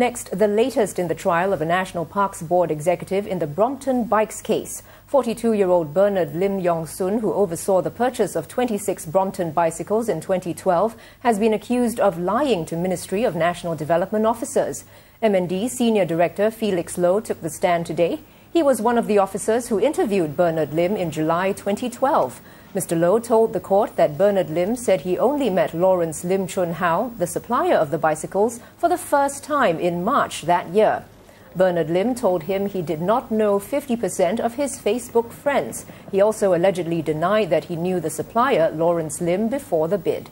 Next, the latest in the trial of a National Parks Board executive in the Brompton Bikes case. 42-year-old Bernard Lim Yong Soon, who oversaw the purchase of 26 Brompton bicycles in 2012, has been accused of lying to Ministry of National Development officers. MND Senior Director Felix Loh took the stand today. He was one of the officers who interviewed Bernard Lim in July 2012. Mr. Loh told the court that Bernard Lim said he only met Lawrence Lim Chun How, the supplier of the bicycles, for the first time in March that year. Bernard Lim told him he did not know 50% of his Facebook friends. He also allegedly denied that he knew the supplier, Lawrence Lim, before the bid.